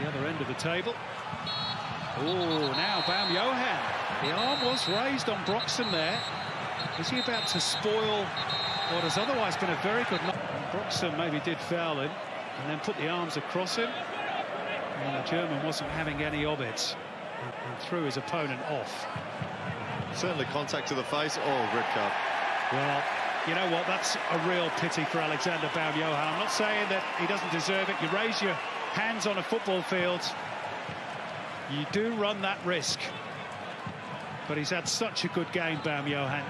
the other end of the table. Oh, now Baumjohann. The arm was raised on Broxham there. Is he about to spoil what has otherwise been a very good knock? Broxham maybe did foul him and then put the arms across him. And the German wasn't having any of it and, and threw his opponent off. Certainly contact to the face. Oh, red card. Well, you know what? That's a real pity for Alexander Baumjohann. I'm not saying that he doesn't deserve it. You raise your hands on a football field, you do run that risk. But he's had such a good game, Baumjohann.